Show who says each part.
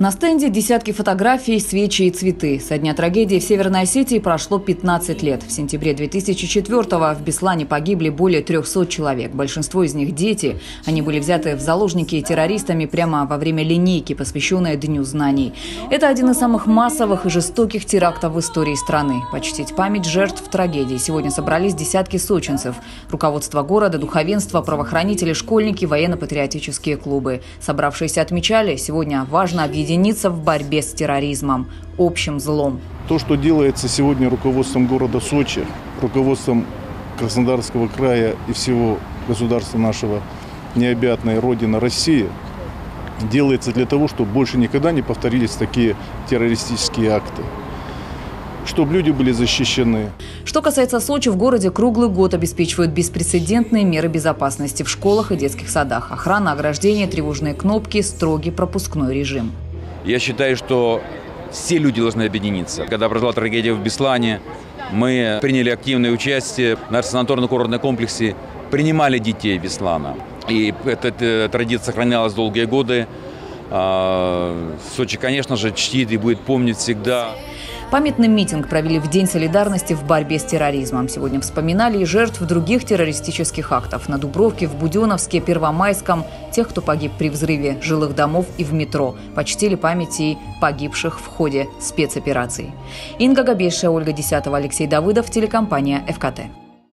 Speaker 1: На стенде десятки фотографий, свечи и цветы. Со дня трагедии в Северной Осетии прошло 15 лет. В сентябре 2004-го в Беслане погибли более 300 человек. Большинство из них – дети. Они были взяты в заложники террористами прямо во время линейки, посвященной Дню знаний. Это один из самых массовых и жестоких терактов в истории страны. Почтить память жертв трагедии сегодня собрались десятки сочинцев. Руководство города, духовенство, правоохранители, школьники, военно-патриотические клубы. Собравшиеся отмечали, сегодня важно объединить объединиться в борьбе с терроризмом, общим злом.
Speaker 2: То, что делается сегодня руководством города Сочи, руководством Краснодарского края и всего государства нашего необъятной родины России, делается для того, чтобы больше никогда не повторились такие террористические акты чтобы люди были защищены.
Speaker 1: Что касается Сочи, в городе круглый год обеспечивают беспрецедентные меры безопасности в школах и детских садах. Охрана, ограждение, тревожные кнопки, строгий пропускной режим.
Speaker 3: Я считаю, что все люди должны объединиться. Когда произошла трагедия в Беслане, мы приняли активное участие на санаторно-курортном комплексе, принимали детей Беслана. И эта традиция сохранялась долгие годы. А, Сочи, конечно же, чтит и будет помнить всегда.
Speaker 1: Памятный митинг провели в День солидарности в борьбе с терроризмом. Сегодня вспоминали и жертв других террористических актов. На Дубровке, в Буденовске, Первомайском. Тех, кто погиб при взрыве жилых домов и в метро. Почтили памяти погибших в ходе спецопераций. Инга Габейшая, Ольга Десятого, Алексей Давыдов, телекомпания «ФКТ».